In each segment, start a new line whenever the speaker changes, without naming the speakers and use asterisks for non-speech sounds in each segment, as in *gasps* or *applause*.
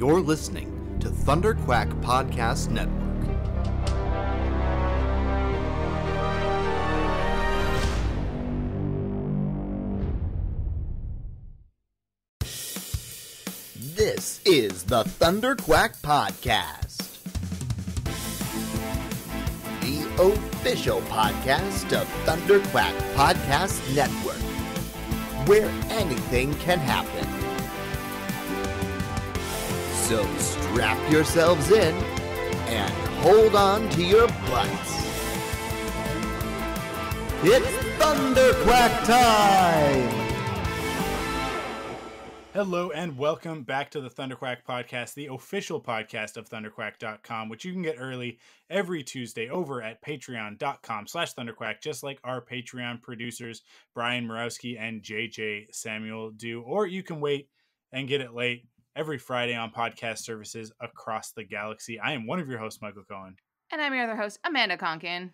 You're listening to Thunder Quack Podcast Network. This is the Thunder Quack Podcast, the official podcast of Thunder Quack Podcast Network, where anything can happen. So strap yourselves in and hold on to your butts. It's Thunderquack time!
Hello and welcome back to the Thunderquack Podcast, the official podcast of thunderquack.com, which you can get early every Tuesday over at patreon.com slash thunderquack, just like our Patreon producers, Brian Morowski and JJ Samuel do. Or you can wait and get it late every Friday on podcast services across the galaxy. I am one of your hosts, Michael Cohen.
And I'm your other host, Amanda Conkin.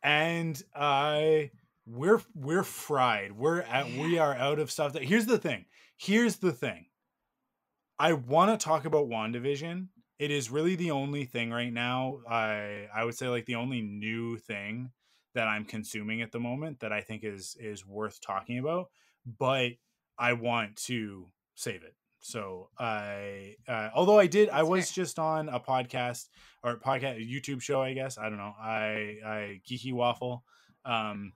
And I we're we're fried. We're at we are out of stuff that here's the thing. Here's the thing. I want to talk about WandaVision. It is really the only thing right now. I I would say like the only new thing that I'm consuming at the moment that I think is is worth talking about. But I want to save it. So I, uh, although I did, I was
fair.
just on a podcast or podcast YouTube show, I guess. I don't know. I, I geeky waffle. Um,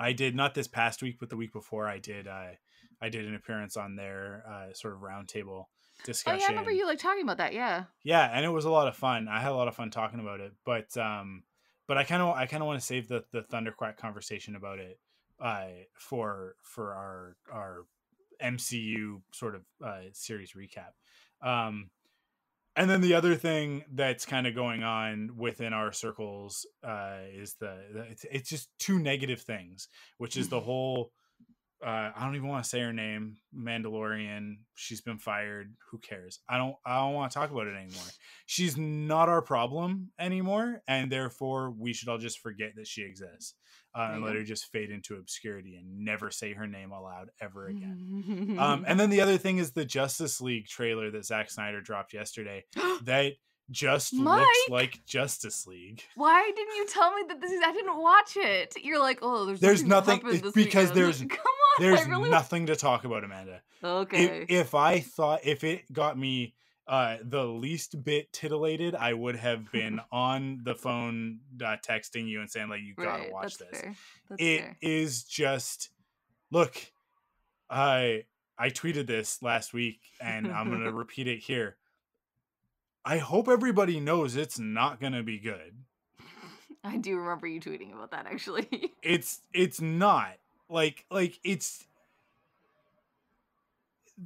I did not this past week, but the week before, I did. I, I did an appearance on their uh, sort of roundtable
Oh
discussion.
yeah, I remember you like talking about that. Yeah.
Yeah, and it was a lot of fun. I had a lot of fun talking about it, but um, but I kind of I kind of want to save the the Thunderquack conversation about it uh for for our our MCU sort of uh series recap. Um and then the other thing that's kind of going on within our circles uh is the, the it's, it's just two negative things, which is the whole uh, I don't even want to say her name. Mandalorian. She's been fired. Who cares? I don't. I don't want to talk about it anymore. She's not our problem anymore, and therefore we should all just forget that she exists uh, and let her just fade into obscurity and never say her name aloud ever again. um, and *laughs* then the other thing is the Justice League trailer that Zack Snyder dropped yesterday. *gasps* That just looks like Justice League.
Why didn't you tell me that this is? I didn't watch it. You're like, oh, there's
There's
nothing,
nothing-
happened
it's
this
because
weekend."
there's- *laughs*
come. *laughs*
There's
really
nothing to talk about, Amanda.
okay.
if, if I thought if it got me uh, the least bit titillated, I would have been *laughs* on the phone uh, texting you and saying like, "You gotta
right,
watch this." It
fair.
is just look. I I tweeted this last week, and I'm gonna *laughs* repeat it here. I hope everybody knows it's not gonna be good.
I do remember you tweeting about that actually.
It's it's not like like it's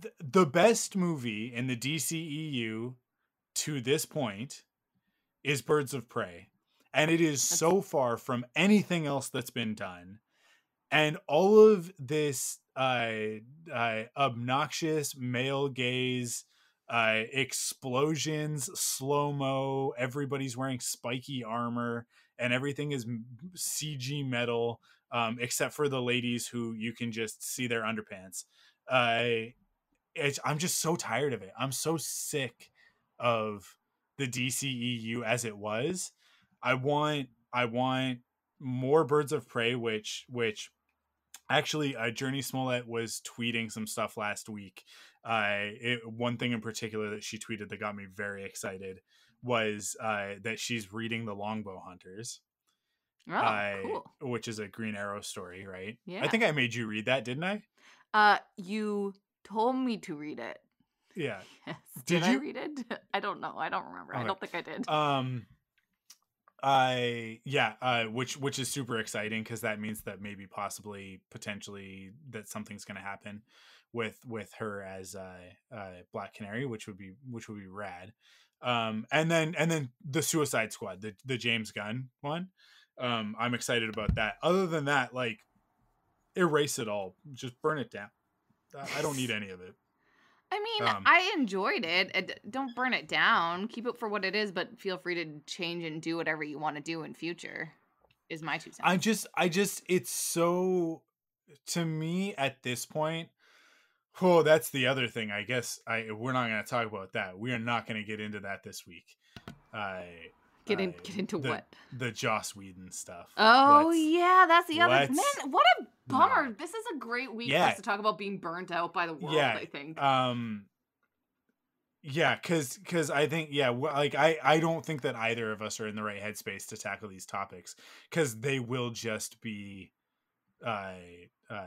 th- the best movie in the DCEU to this point is Birds of Prey. And it is so far from anything else that's been done. And all of this uh, uh, obnoxious male gaze, uh, explosions, slow mo, everybody's wearing spiky armor, and everything is CG metal, um, except for the ladies who you can just see their underpants. Uh, I'm just so tired of it. I'm so sick of the DCEU as it was. I want I want more Birds of Prey, which which actually uh, Jurnee Smollett was tweeting some stuff last week. Uh, it, one thing in particular that she tweeted that got me very excited was uh, that she's reading the Longbow Hunters,
oh,
uh,
cool.
which is a Green Arrow story, right?
Yeah.
I think I made you read that, didn't I?
Uh, you told me to read it.
Yeah. *laughs*
Yes.
Did
Did, I
you?
read it? *laughs* I don't know. I don't remember.
Okay.
I don't think I did.
um i yeah uh which which is super exciting because that means that maybe possibly potentially that something's going to happen with with her as uh uh black canary which would be which would be rad um and then and then the suicide squad the the james gunn one um i'm excited about that other than that like erase it all just burn it down I- don't need any of it
I mean,
um,
I enjoyed it. Uh, Don't burn it down. Keep it for what it is, but feel free to change and do whatever you want to do in future. Is my two cents.
I just I just it's so to me at this point Oh, that's the other thing. I guess I we're not going to talk about that. We are not going to get into that this week. I
Get in, get into
the,
what?
The Joss Whedon stuff.
Oh
Let's-
yeah, that's the other man. What a bummer!
not.
This is a great week for us to talk about being burnt out by the world.
Yeah,
I think.
um yeah because because i think yeah like i i don't think that either of us are in the right headspace to tackle these topics because they will just be uh uh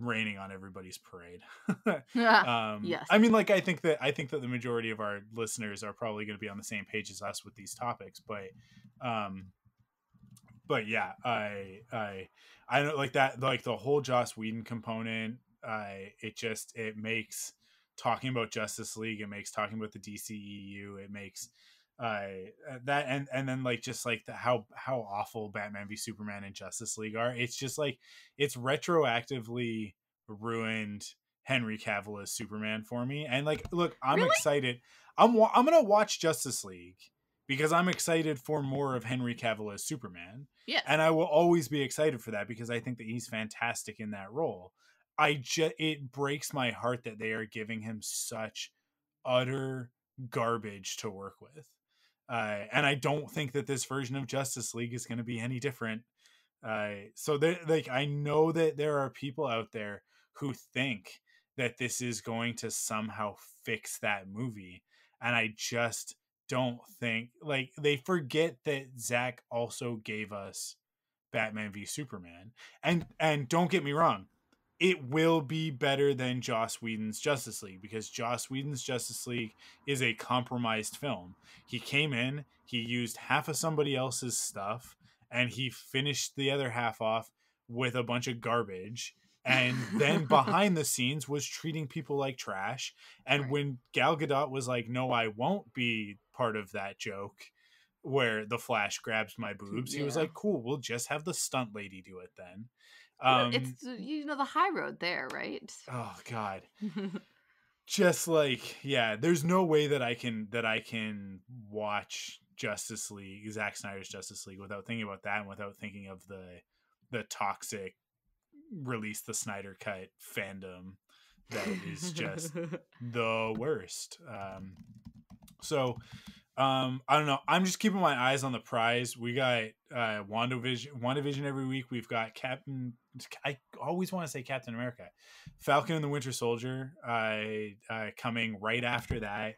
raining on everybody's parade *laughs* *laughs* um
Yes.
i mean like i think that i think that the majority of our listeners are probably going to be on the same page as us with these topics but um but yeah i i i don't like that like the whole joss whedon component i it just it makes talking about justice league it makes talking about the dceu it makes uh that and and then like just like the how how awful batman v superman and justice league are it's just like it's retroactively ruined henry cavill as superman for me and like look i'm
Really?
excited i'm wa- i'm gonna watch justice league because i'm excited for more of henry cavill as superman
yes.
and I will always be excited for that because I think that he's fantastic in that role. I just it breaks my heart that they are giving him such utter garbage to work with, uh, and I don't think that this version of Justice League is going to be any different. Uh, so like, I know that there are people out there who think that this is going to somehow fix that movie, and I just don't think like they forget that Zack also gave us Batman v Superman. And and don't get me wrong, it will be better than Joss Whedon's Justice League because Joss Whedon's Justice League is a compromised film. He came in, he used half of somebody else's stuff, and he finished the other half off with a bunch of garbage. And then *laughs* behind the scenes was treating people like trash. And
Right.
when Gal Gadot was like, "No, I won't be part of that joke," where the Flash grabs my boobs, he was like, "Cool, we'll just have the stunt lady do it then." Um,
it's uh, you know the high road there, right?
oh god, *laughs* just like yeah, there's no way that I can that I can watch Justice League, Zack Snyder's Justice League, without thinking about that and without thinking of the the toxic release the Snyder cut fandom that is just *laughs* the worst. Um, so um, I don't know. I'm just keeping my eyes on the prize. We got uh, WandaVision, WandaVision every week. We've got Captain. I always want to say Captain America, Falcon and the Winter Soldier. Uh, uh, coming right after that,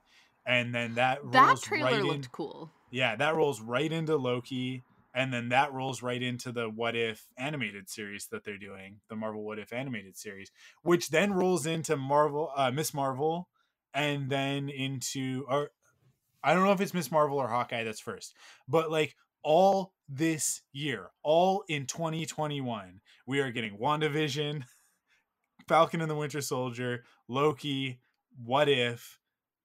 and then that
that
rolls
trailer
right
looked
in.
cool.
Yeah, that rolls right into Loki, and then that rolls right into the What If animated series that they're doing, the Marvel What If animated series, which then rolls into Marvel, uh, Miss Marvel, and then into or I don't know if it's Miss Marvel or Hawkeye that's first, but like all this year, all in 2021, we are getting WandaVision, *laughs* Falcon and the Winter Soldier, Loki, What If,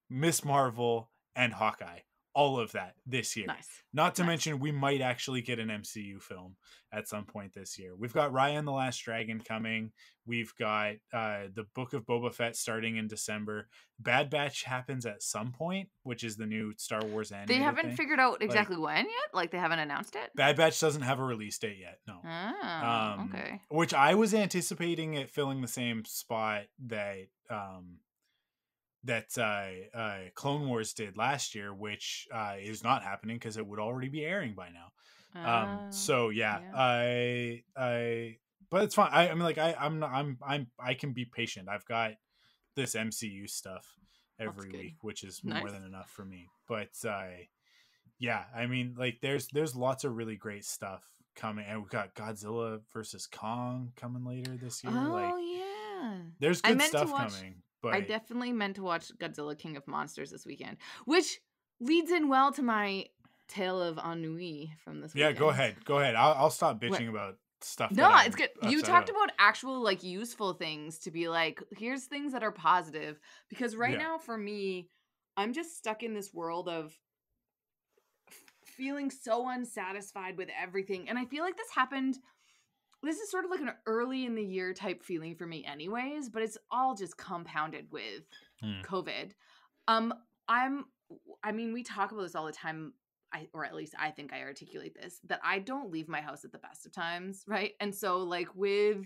Miss Marvel, and Hawkeye. All of that this year.
Nice.
Not to
Nice.
mention, we might actually get an MCU film at some point this year. We've got Raya and the Last Dragon coming. We've got uh, the Book of Boba Fett starting in December. Bad Batch happens at some point, which is the new Star Wars animated
They haven't
thing.
figured out exactly when yet. Like they haven't announced it.
Bad Batch doesn't have a release date yet. No.
Oh,
Um,
okay.
Which I was anticipating it filling the same spot that um, that uh, uh, Clone Wars did last year, which uh, is not happening because it would already be airing by now. Um,
Oh,
so yeah,
yeah.
I I but it's fine. I, I mean, like I I'm not I'm I'm I can be patient. I've got this MCU stuff every week, which is more than enough for me. But uh, yeah, I mean, like there's there's lots of really great stuff coming, and we've got Godzilla versus Kong coming later this year.
oh
like
yeah.
there's good stuff
watch-
coming. But
I definitely meant to watch Godzilla King of Monsters this weekend, which leads in well to my tale of ennui from this
yeah,
weekend.
go ahead, go ahead. I'll, I'll stop
What?
bitching about stuff.
No, it's good. You talked about actual like useful things to be like, here's things that are positive. Because right
Yeah.
now for me, I'm just stuck in this world of feeling so unsatisfied with everything. And I feel like this happened. This is sort of like an early in the year type feeling for me, anyways, but it's all just compounded with
Hmm.
COVID. Um, I'm I mean, we talk about this all the time. I, or at least I think I articulate this that I don't leave my house at the best of times, right? And so, like with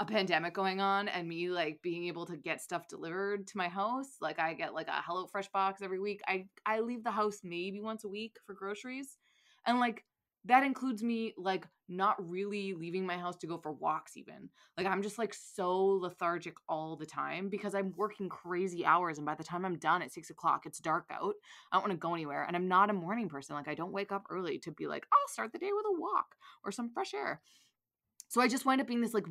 a pandemic going on and me like being able to get stuff delivered to my house. Like I get like a Hello Fresh box every week. I I leave the house maybe once a week for groceries. And like that includes me like not really leaving my house to go for walks even. Like i'm just like so lethargic all the time because i'm working crazy hours and by the time i'm done at six o'clock it's dark out i don't want to go anywhere and i'm not a morning person like i don't wake up early to be like i'll start the day with a walk or some fresh air. So i just wind up being this like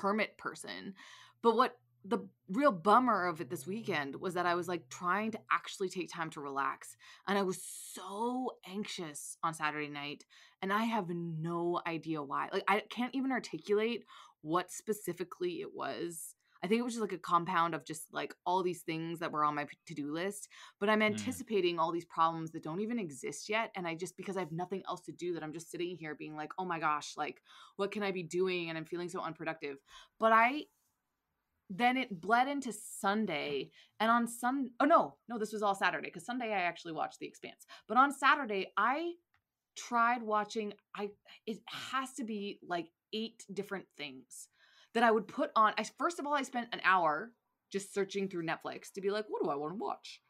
hermit person. But what the real bummer of it this weekend was that I was like trying to actually take time to relax. And I was so anxious on Saturday night. And I have no idea why. Like, I can't even articulate what specifically it was. I think it was just like a compound of just like all these things that were on my to do list. But I'm mm. anticipating mm. all these problems that don't even exist yet. And I just, because I have nothing else to do, that I'm just sitting here being like, oh my gosh, like, what can I be doing? And I'm feeling so unproductive. But I then it bled into Sunday. And on Sun oh no, no, this was all Saturday because Sunday I actually watched The Expanse. But on Saturday, I tried watching, I, it has to be like eight different things that I would put on. I, first of all, I spent an hour just searching through Netflix to be like, what do I want to watch?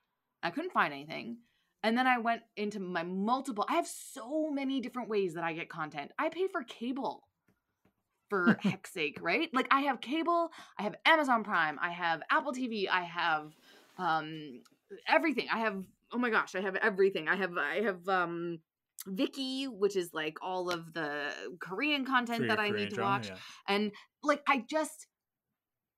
I couldn't find anything. And then I went into my multiple, I have so many different ways that I get content. I pay for cable for *laughs* heck's sake, right? Like I have cable, I have Amazon Prime, I have Apple TV, I have um everything. I have oh my gosh, I have everything. I have I have um Viki, which is like all of the Korean content that I Korean need to drama, watch. Yeah. And like I just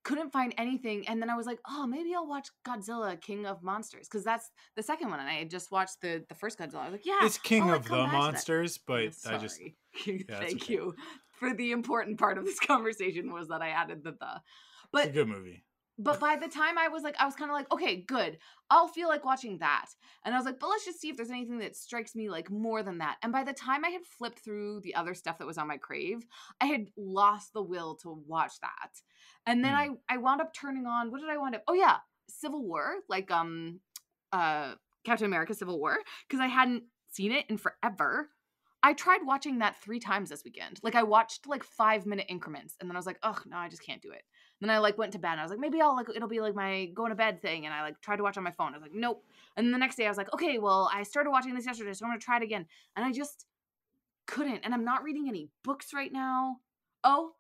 couldn't find anything and then i was like oh maybe i'll watch godzilla king of monsters because that's the second one and i had just watched the the first godzilla i was like yeah
it's king of the monsters but i just *laughs*
yeah, thank okay. you for the important part of this *laughs* conversation was that I added the the. But
it's a good movie.
But by the time I was like, I was kind of like, okay, good. I'll feel like watching that. And I was like, but let's just see if there's anything that strikes me like more than that. And by the time I had flipped through the other stuff that was on my crave, I had lost the will to watch that. And then mm. I I wound up turning on what did I wind up? Oh yeah, Civil War, like um uh Captain America Civil War, because I hadn't seen it in forever. I tried watching that three times this weekend. Like I watched like five minute increments, and then I was like, oh no, I just can't do it. And then I like went to bed. and I was like, maybe I'll like it'll be like my going to bed thing, and I like tried to watch on my phone. I was like, nope. And then the next day I was like, okay, well I started watching this yesterday, so I'm gonna try it again. And I just couldn't. And I'm not reading any books right now. Oh,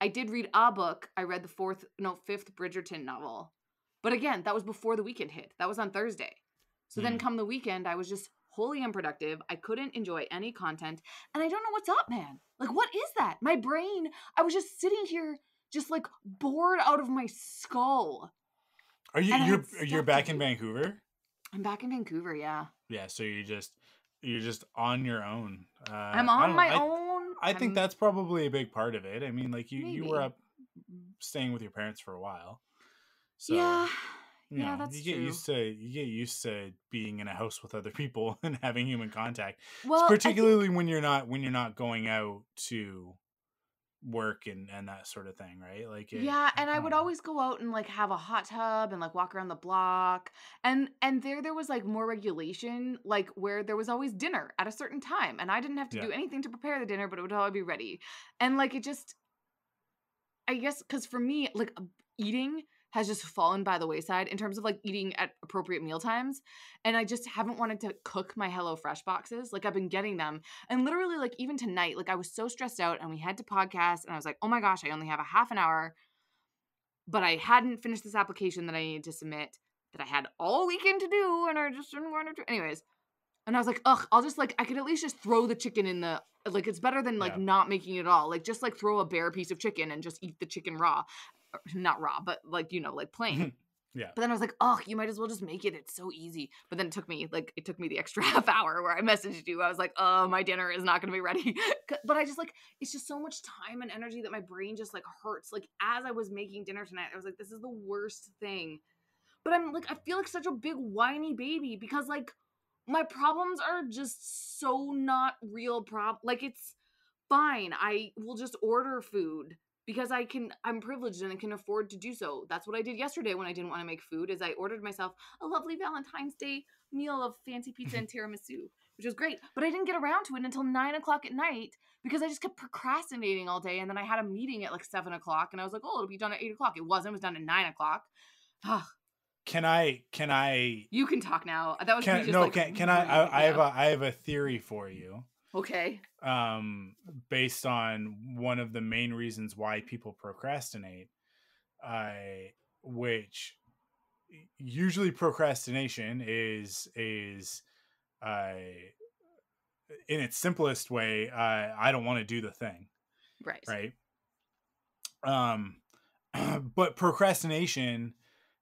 I did read a book. I read the fourth, no, fifth Bridgerton novel. But again, that was before the weekend hit. That was on Thursday. So mm. then come the weekend, I was just wholly unproductive. I couldn't enjoy any content. And I don't know what's up, man. Like, what is that? My brain, I was just sitting here, just like bored out of my skull.
Are you you're you're back in Vancouver?
I'm back in Vancouver, yeah.
Yeah, so you just you're just on your own.
Uh, I'm on my
I,
own.
I think that's probably a big part of it. I mean, like you Maybe. you were up staying with your parents for a while.
So Yeah,
you
yeah,
know,
that's
you get
true.
used to you get used to being in a house with other people *laughs* and having human contact. Well, particularly think... when you're not when you're not going out to work and and that sort of thing right like
it, yeah and i would know. always go out and like have a hot tub and like walk around the block and and there there was like more regulation like where there was always dinner at a certain time and i didn't have to yeah. do anything to prepare the dinner but it would all be ready and like it just i guess because for me like eating has just fallen by the wayside in terms of like eating at appropriate meal times. And I just haven't wanted to cook my Hello Fresh boxes. Like I've been getting them. And literally, like even tonight, like I was so stressed out and we had to podcast and I was like, oh my gosh, I only have a half an hour. But I hadn't finished this application that I needed to submit that I had all weekend to do and I just didn't want to do anyways. And I was like, ugh, I'll just like I could at least just throw the chicken in the like it's better than like yeah. not making it all. Like just like throw a bare piece of chicken and just eat the chicken raw *laughs* not raw, but like you know, like plain. *laughs*
yeah.
But then I was like, oh, you might as well just make it. It's so easy. But then it took me like it took me the extra *laughs* half hour where I messaged you. I was like, oh, my dinner is not going to be ready. but I just like it's just so much time and energy that my brain just like hurts. Like as I was making dinner tonight, I was like, this is the worst thing. But I'm like, I feel like such a big whiny baby because like my problems are just so not real prob like it's fine. I will just order food because I can I'm privileged and I can afford to do so. That's what I did yesterday when I didn't want to make food is I ordered myself a lovely Valentine's Day meal of fancy pizza and *laughs* tiramisu, which was great. But I didn't get around to it until nine o'clock at night because I just kept procrastinating all day. And then I had a meeting at like seven o'clock and I was like, oh, it'll be done at eight o'clock. It wasn't, it was done at nine o'clock.
can I can I
you can talk now. That was
can
just,
no
like,
can can *laughs* I I, I have a I have a theory for you.
Okay.
um, based on one of the main reasons why people procrastinate, uh, which usually procrastination is is uh, in its simplest way. Uh, I don't want to do the thing,
Right.
right? Um, *clears throat* but procrastination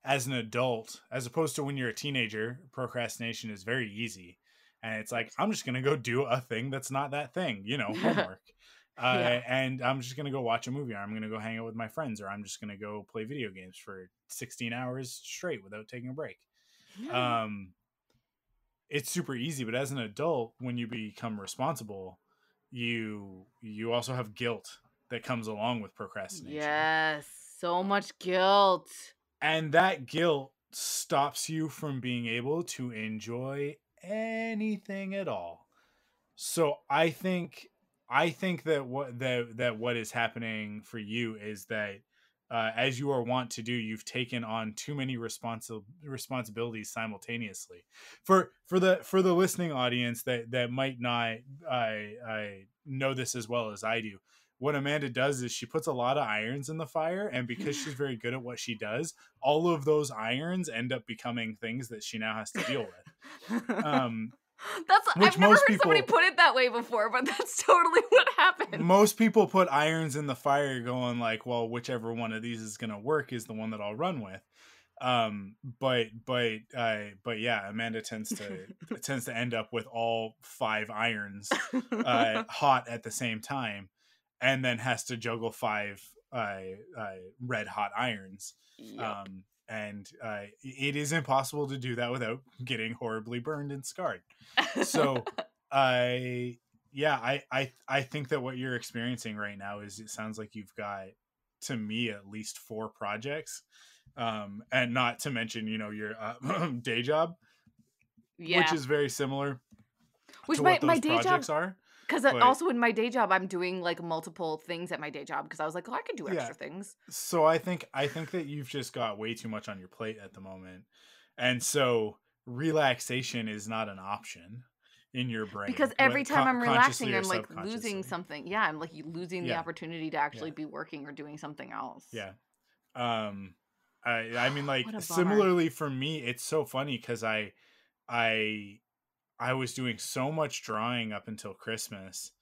as an adult, as opposed to when you're a teenager, procrastination is very easy. And it's like, I'm just going to go do a thing that's not that thing, you know, *laughs* homework. Uh,
Yeah.
And I'm just going to go watch a movie, or I'm going to go hang out with my friends, or I'm just going to go play video games for 16 hours straight without taking a break. Um, it's super easy, but as an adult, when you become responsible, you you also have guilt that comes along with procrastination.
yes. So much guilt.
And that guilt stops you from being able to enjoy anything at all. So I think I think that what that that what is happening for you is that uh, as you are wont to do, you've taken on too many responsi- responsibilities simultaneously. For for the for the listening audience that that might not I I know this as well as I do. What Amanda does is she puts a lot of irons in the fire, and because she's *laughs* very good at what she does, all of those irons end up becoming things that she now has to deal with. Um, *laughs*
That's
which
I've never heard somebody
people-
put it that way before, but that's *laughs* totally what happened.
most people put irons in the fire going like well whichever one of these is going to work is the one that i'll run with um but but uh but yeah amanda tends to tends to end up with all five irons uh hot at the same time and then has to juggle five uh, uh red hot irons
Yep.
um and uh it is impossible to do that without getting horribly burned and scarred so *laughs* i yeah i i i think that what you're experiencing right now is it sounds like you've got to me at least four projects um and not to mention you know your uh, *clears throat* day job
yeah.
which is very similar
Which
to
my, my day job
projects are
because also in my day job I'm doing like multiple things at my day job because I was like, oh, I could do
Yeah.
extra things.
so i think i think that you've just got way too much on your plate at the moment and so relaxation is not an option in your brain
Because every time
con-
I'm relaxing, I'm like losing something. Yeah, I'm like losing the opportunity to actually
Yeah.
be working or doing something else.
Yeah. Um I I mean *sighs* like
What a bummer.
similarly for me it's so funny cuz I I I was doing so much drawing up until Christmas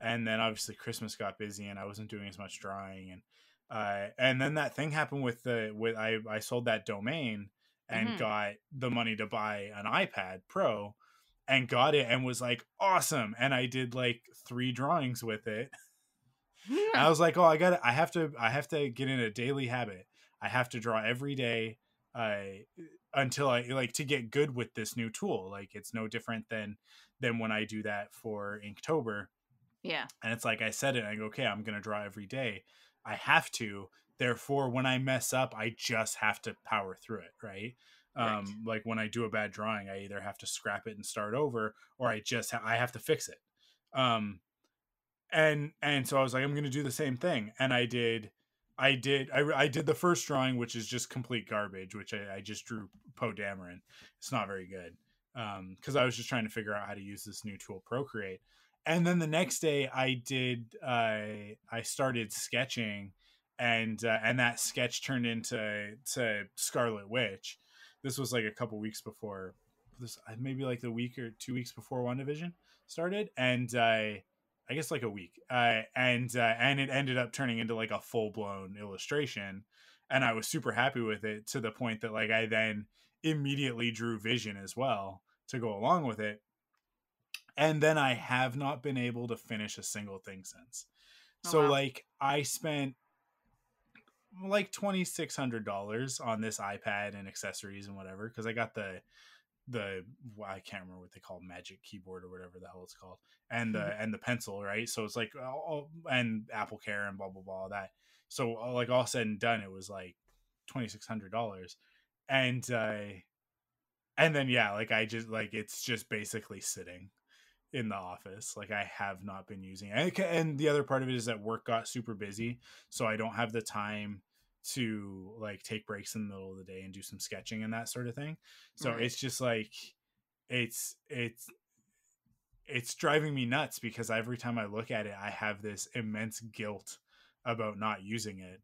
and then obviously Christmas got busy and I wasn't doing as much drawing and uh and then that thing happened with the with I I sold that domain and
Mhm.
got the money to buy an iPad Pro and got it and was like awesome and I did like 3 drawings with it *laughs* I was like, oh, I got I have to I have to get in a daily habit. I have to draw every day uh, until I like to get good with this new tool. Like it's no different than than when I do that for Inktober.
yeah.
And it's like I said it, I go, okay, I'm gonna draw every day. I have to. Therefore, when I mess up, I just have to power through it, right?
Right.
Um, like when I do a bad drawing, I either have to scrap it and start over, or I just ha- I have to fix it. Um, and and so I was like, I'm gonna do the same thing, and I did. I did. I, I did the first drawing, which is just complete garbage, which I, I just drew Poe Dameron. It's not very good because I was just trying to figure out how to use this new tool, Procreate. And then the next day, I did. Uh, I started sketching, and uh, and that sketch turned into to Scarlet Witch. This was like a couple weeks before this, uh, maybe like the week or two weeks before WandaVision started, and uh, I guess like a week, uh, and uh, and it ended up turning into like a full blown illustration, and I was super happy with it to the point that like I then immediately drew Vision as well to go along with it, and then I have not been able to finish a single thing since.
Oh,
so
wow.
like I spent like twenty six hundred dollars on this iPad and accessories and whatever because I got the the I can't remember what they call Magic Keyboard or whatever the hell it's called, and the and the pencil, right? So it's like oh, and Apple Care and blah blah blah that. So like all said and done, it was like twenty six hundred dollars, and uh, and then yeah, like I just like it's just basically sitting in the office. Like I have not been using it, and the other part of it is that work got super busy, so I don't have the time to like take breaks in the middle of the day and do some sketching and that sort of thing. So right. it's just like it's it's it's driving me nuts because every time I look at it, I have this immense guilt about not using it.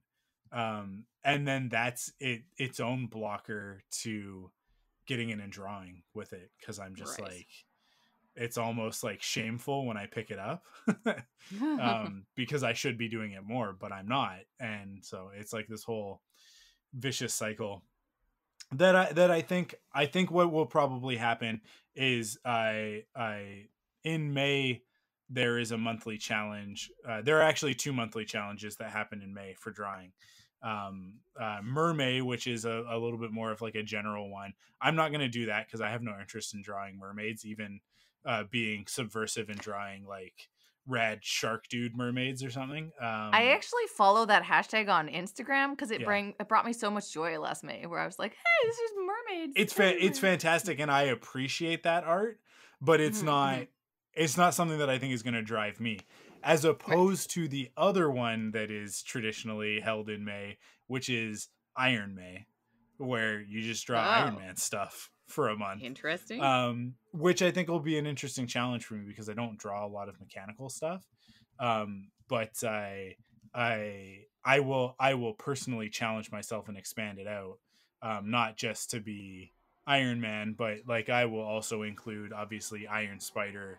Um, and then that's it its own blocker to getting in and drawing with it because I'm just right. like it's almost like shameful when I pick it up *laughs* *laughs* um, because I should be doing it more, but I'm not. And so it's like this whole vicious cycle that I that I think I think what will probably happen is I I in May there is a monthly challenge. Uh, there are actually two monthly challenges that happen in May for drawing. Um, uh, MerMay, which is a, a little bit more of like a general one. I'm not going to do that because I have no interest in drawing mermaids, even uh, being subversive and drawing like rad shark dude mermaids or something. Um,
I actually follow that hashtag on Instagram because it yeah. bring it brought me so much joy last May, where I was like, "Hey, this is mermaids."
It's fa- it's fantastic, and I appreciate that art, but it's mm-hmm. not mm-hmm. it's not something that I think is going to drive me. As opposed right. to the other one that is traditionally held in May, which is Iron May, where you just draw oh. Iron Man stuff for a month.
Interesting.
Um, which I think will be an interesting challenge for me because I don't draw a lot of mechanical stuff. Um, but I, I, I will, I will personally challenge myself and expand it out. Um, not just to be Iron Man, but like I will also include obviously Iron Spider,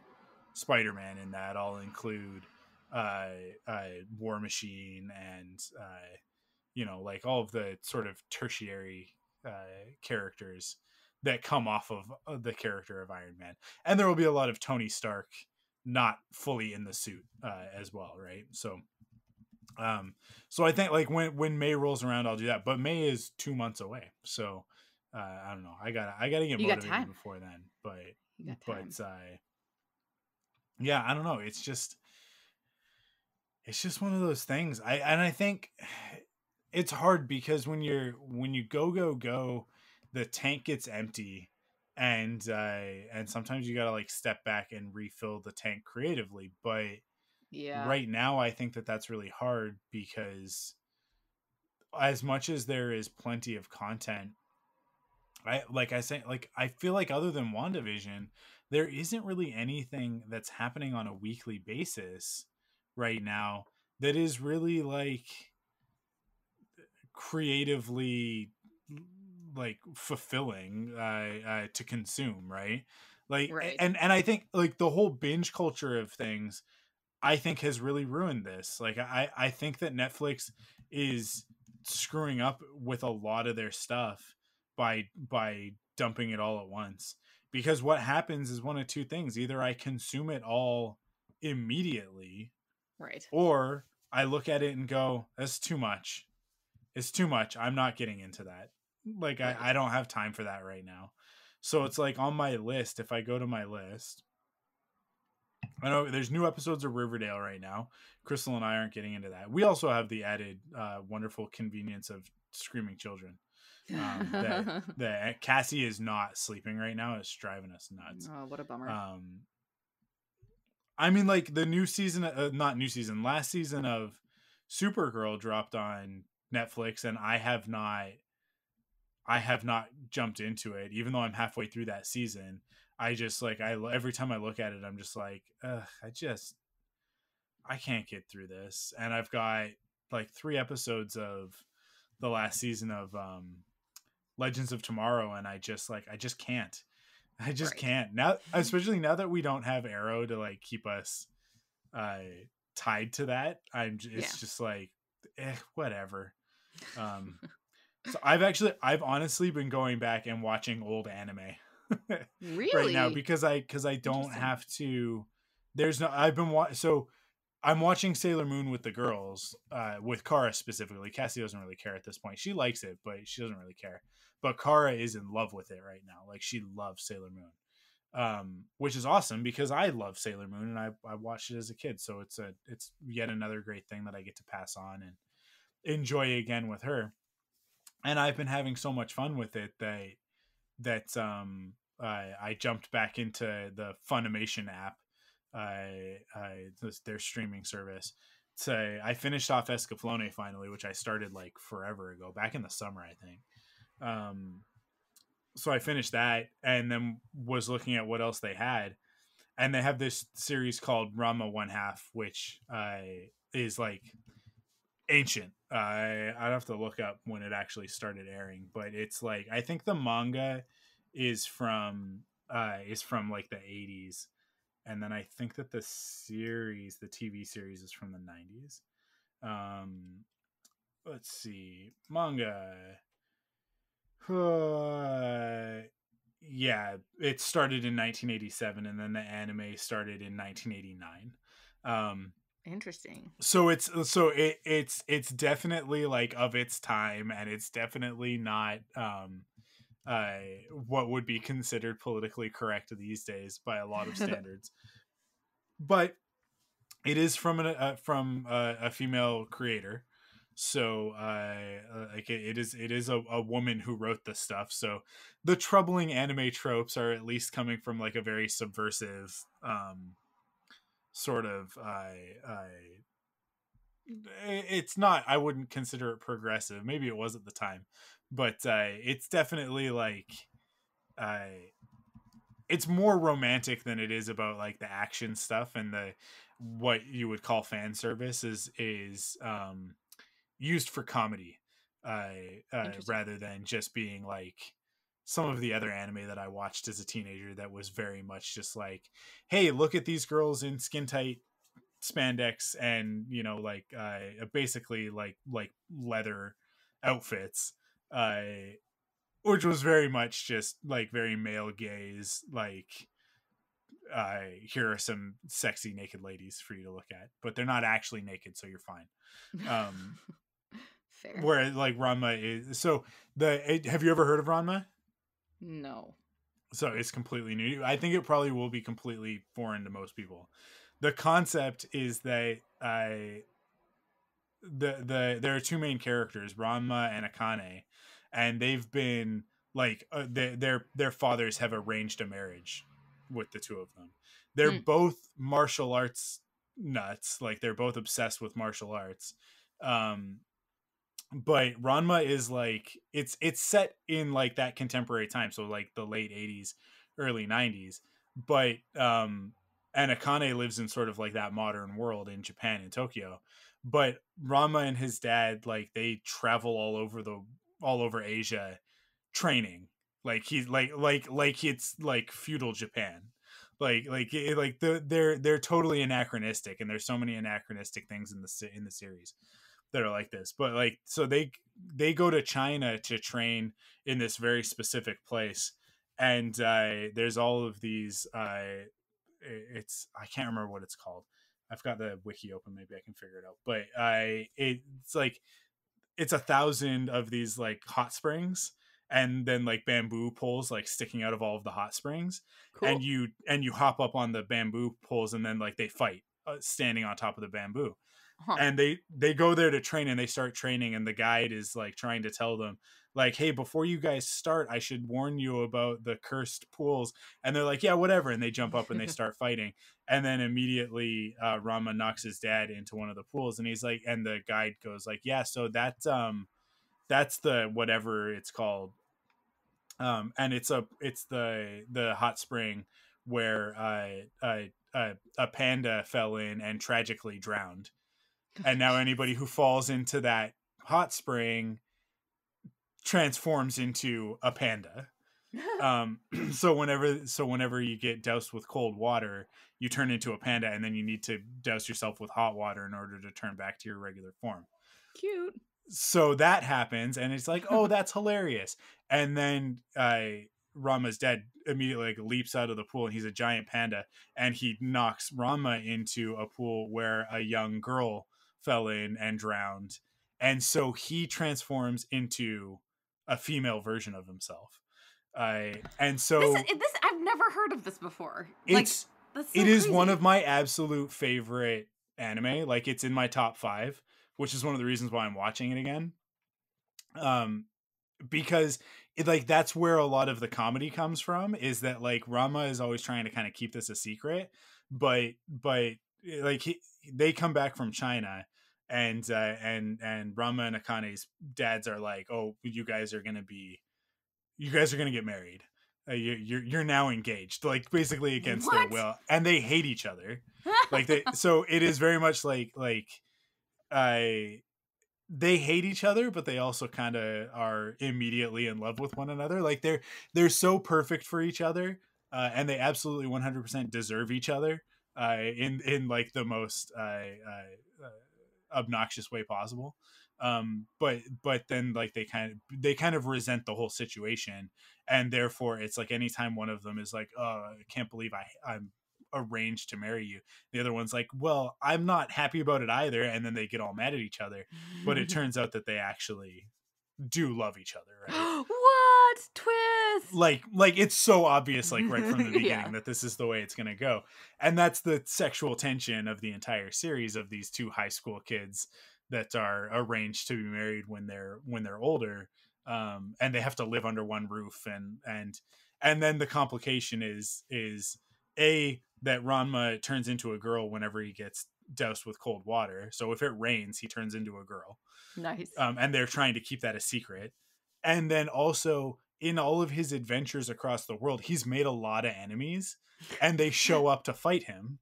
Spider Man in that. I'll include uh, uh, War Machine and uh, you know like all of the sort of tertiary uh, characters that come off of uh, the character of Iron Man. And there will be a lot of Tony Stark not fully in the suit uh, as well, right? So um so I think like when when May rolls around I'll do that, but May is 2 months away. So uh I don't know. I got I got to get you motivated before then, but but uh yeah, I don't know. It's just it's just one of those things. I and I think *sighs* it's hard because when you're when you go go go the tank gets empty and uh and sometimes you gotta like step back and refill the tank creatively but yeah. right now i think that that's really hard because as much as there is plenty of content i like i say like i feel like other than wandavision there isn't really anything that's happening on a weekly basis right now that is really like creatively like fulfilling uh, uh to consume right? Like right. and and i think like the whole binge culture of things i think has really ruined this. Like i i think that netflix is screwing up with a lot of their stuff by by dumping it all at once. Because what happens is one of two things either i consume it all immediately
right.
or i look at it and go that's too much. It's too much. I'm not getting into that like I, I don't have time for that right now. So it's like on my list, if I go to my list, I know there's new episodes of Riverdale right now. Crystal and I aren't getting into that. We also have the added uh, wonderful convenience of screaming children. Um, that, *laughs* that Cassie is not sleeping right now. It's driving us nuts.
Oh, what a bummer.
Um, I mean, like the new season, uh, not new season, last season of Supergirl dropped on Netflix, and I have not I have not jumped into it, even though I'm halfway through that season. I just like I every time I look at it, I'm just like, Ugh, I just I can't get through this. And I've got like three episodes of the last season of um Legends of Tomorrow, and I just like I just can't. I just right. can't now, especially now that we don't have Arrow to like keep us uh tied to that. I'm it's yeah. just like eh, whatever. Um *laughs* So I've actually I've honestly been going back and watching old anime
really? *laughs*
right now because I because I don't have to there's no I've been wa- so I'm watching Sailor Moon with the girls, uh, with Kara specifically. Cassie doesn't really care at this point. She likes it, but she doesn't really care. But Kara is in love with it right now. Like she loves Sailor Moon, um, which is awesome because I love Sailor Moon and I, I watched it as a kid. So it's a it's yet another great thing that I get to pass on and enjoy again with her. And I've been having so much fun with it that that um, I, I jumped back into the Funimation app I, I their streaming service. So I finished off Escaflowne finally, which I started like forever ago, back in the summer, I think. Um, so I finished that, and then was looking at what else they had, and they have this series called Ranma One Half, which uh, is like ancient. I I'd have to look up when it actually started airing, but it's like I think the manga is from uh, is from like the 80s and then I think that the series, the TV series, is from the '90s. Um, let's see, manga. Uh, yeah, it started in 1987, and then the anime started in 1989. Um,
Interesting.
So it's so it it's it's definitely like of its time, and it's definitely not um uh, what would be considered politically correct these days by a lot of *laughs* standards. but it is from an, uh, from a, a, female creator, so uh, like it, it is it is a, a woman who wrote this stuff. So the troubling anime tropes are at least coming from like a very subversive um, sort of uh, it's not i wouldn't consider it progressive maybe it was at the time but uh, it's definitely like uh, it's more romantic than it is about like the action stuff and the what you would call fan service is is um, used for comedy uh, uh, rather than just being like some of the other anime that I watched as a teenager that was very much just like, hey, look at these girls in skin tight spandex and you know like uh basically like like leather outfits uh, which was very much just like very male gaze, like uh, here are some sexy naked ladies for you to look at, but they're not actually naked, so you're fine. Um, *laughs* Fair. Where like Ranma is so the have you ever heard of Ranma?
No.
So it's completely new. I think it probably will be completely foreign to most people. The concept is that I the the there are two main characters, Ranma and Akane, and they've been like uh, they, their their fathers have arranged a marriage with the two of them. They're mm. both martial arts nuts, like they're both obsessed with martial arts. Um, but Ranma is like it's it's set in like that contemporary time, so like the late '80s, early '90s. But um, and Akane lives in sort of like that modern world in Japan in Tokyo. But Ranma and his dad like they travel all over the all over Asia training. Like he's like like like it's like feudal Japan. Like like like the, they're they're totally anachronistic, and there's so many anachronistic things in the in the series that are like this. But like so they they go to China to train in this very specific place, and uh, there's all of these. Uh, it's I can't remember what it's called. I've got the wiki open. Maybe I can figure it out. But I it's like it's a thousand of these like hot springs and then like bamboo poles like sticking out of all of the hot springs cool. and you and you hop up on the bamboo poles and then like they fight uh, standing on top of the bamboo huh. and they they go there to train and they start training and the guide is like trying to tell them like hey before you guys start i should warn you about the cursed pools. And they're like yeah whatever. And they jump up and they *laughs* start fighting. And then immediately uh, Ranma knocks his dad into one of the pools and he's like and the guide goes like yeah so that's um that's the whatever it's called. Um and it's a it's the the hot spring where uh, uh, uh, a panda fell in and tragically drowned and now anybody who falls into that hot spring transforms into a panda. *laughs* um, *clears throat* so whenever so whenever you get doused with cold water, you turn into a panda, and then you need to douse yourself with hot water in order to turn back to your regular form.
Cute.
So that happens, and it's like, oh, that's hilarious. And then uh, Ranma's dad immediately like leaps out of the pool and he's a giant panda and he knocks Rama into a pool where a young girl fell in and drowned. And so he transforms into a female version of himself. Uh, and so
This, this I've never heard of this before.
It's
that's so
it is one of my absolute favorite anime. Like it's in my top five, which is one of the reasons why I'm watching it again. Um, because it like that's where a lot of the comedy comes from. Is that like Ranma is always trying to kind of keep this a secret, but but eh, like he, they come back from China. And uh, and and Ranma and Akane's dads are like, oh, you guys are gonna be, you guys are gonna get married. Uh, you, you're you're now engaged, like basically against
What?
their will, and they hate each other like they *laughs* so it is very much like like i they hate each other but they also kind of are immediately in love with one another like they're they're so perfect for each other uh, and they absolutely 100% deserve each other uh, in in like the most uh, uh, obnoxious way possible. Um but but then like they kind of they kind of resent the whole situation. And therefore it's like anytime one of them is like oh i can't believe i i'm arranged to marry you the other one's like well i'm not happy about it either and then they get all mad at each other. But it *laughs* turns out that they actually do love each other right? *gasps*
What? Twist?
Like like it's so obvious like right from the *laughs* beginning
Yeah.
that this is the way it's going to go and that's the sexual tension of the entire series of these two high school kids that are arranged to be married when they're when they're older um and they have to live under one roof and and and then the complication is is a that Ranma turns into a girl whenever he gets doused with cold water so if it rains he turns into a girl
Nice.
um, and they're trying to keep that a secret. And then also in all of his adventures across the world, he's made a lot of enemies, and they show up to fight him,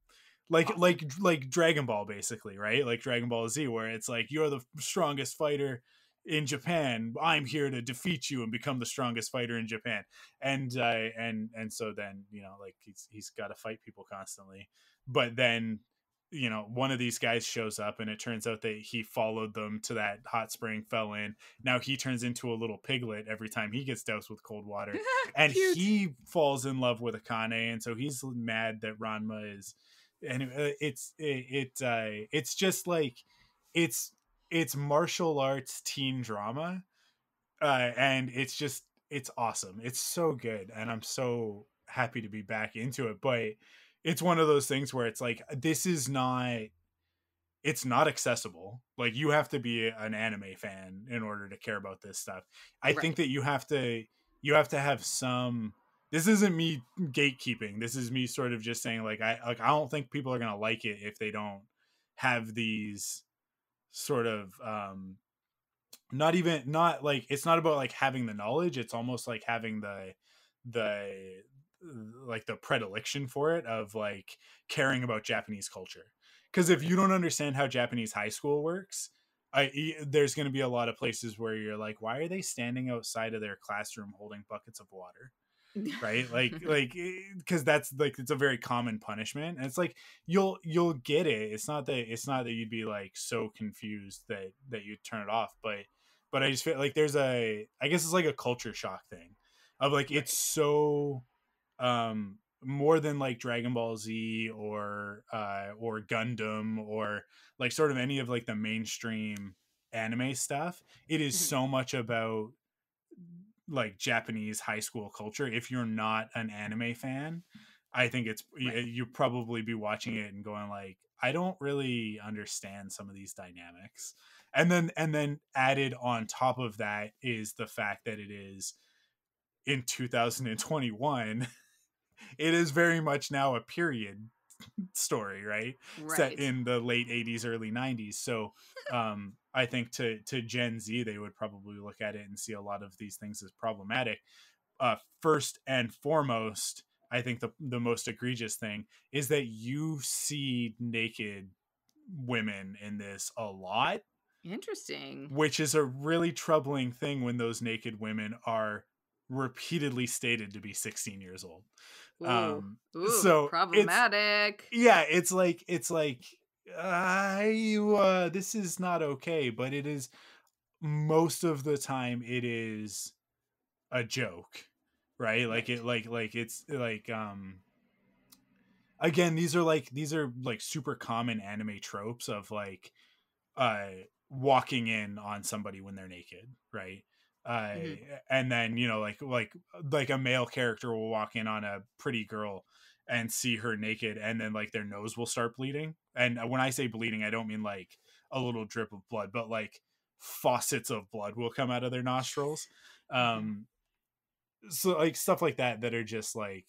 like like like Dragon Ball, basically, right? Like Dragon Ball Z, where it's like you're the strongest fighter in Japan. I'm here to defeat you and become the strongest fighter in Japan. And uh, and and so then you know like he's he's got to fight people constantly, but then you know one of these guys shows up and it turns out that he followed them to that hot spring fell in. Now he turns into a little piglet every time he gets doused with cold water. *laughs* And
Cute.
he falls in love with akane and so he's mad that ranma is and it- it's it, it uh it's just like it's it's martial arts teen drama uh and it's just it's awesome. It's so good and i'm so happy to be back into it but it's one of those things where it's like this is not it's not accessible. Like you have to be an anime fan in order to care about this stuff. I
Right.
think that you have to you have to have some this isn't me gatekeeping. This is me sort of just saying like i like i don't think people are going to like it if they don't have these sort of um not even not like it's not about like having the knowledge. It's almost like having the the like the predilection for it of like caring about japanese culture. Because if you don't understand how japanese high school works I, there's going to be a lot of places where you're like why are they standing outside of their classroom holding buckets of water? Right? Like *laughs* like eh, because that's like it's a very common punishment and it's like you'll you'll get it. It's not that it's not that you'd be like so confused that that you turn it off but but i just feel like there's a i guess it's like a culture shock thing of like it's so um more than like dragon ball z or uh or gundam or like sort of any of like the mainstream anime stuff it is
Mhm.
so much about like Japanese high school culture. If you're not an anime fan, I think it's
Right.
you probably be watching it and going like, I don't really understand some of these dynamics. And then and then added on top of that is the fact that it is in 2021 *laughs* it is very much now a period *laughs* story, right? set in the late 80s early 90s so um i think to to gen z they would probably look at it and see a lot of these things as problematic uh first and foremost i think the the most egregious thing is that you see naked women in this a lot
Interesting.
which is a really troubling thing when those naked women are repeatedly stated to be 16 years old
Ooh.
um
Ooh,
so it's-
problematic.
yeah it's like it's like uh, you uh this is not okay but it is most of the time it is a joke right like it like like it's like um again these are like these are like super common anime tropes of like uh walking in on somebody when they're naked right uh
Mhm.
and then you know like like like a male character will walk in on a pretty girl and see her naked and then like their nose will start bleeding and when i say bleeding i don't mean like a little drip of blood but like faucets of blood will come out of their nostrils um so like stuff like that that are just like